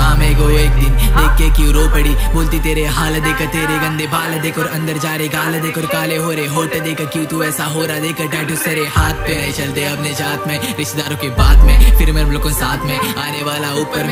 माँ एक दिन देख के क्यों रो पड़ी बोलती तेरे हाल देख तेरे गंदे बाल देख और अंदर जा रहे गाल देख और काले हो रहे होट देख क्यों तू ऐसा हो रहा देख टैटू सरे हाथ पे नहीं चलते अपने जात में रिश्तेदारों की बात में फिर मेरे लोगों साथ में आने वाला ऊपर में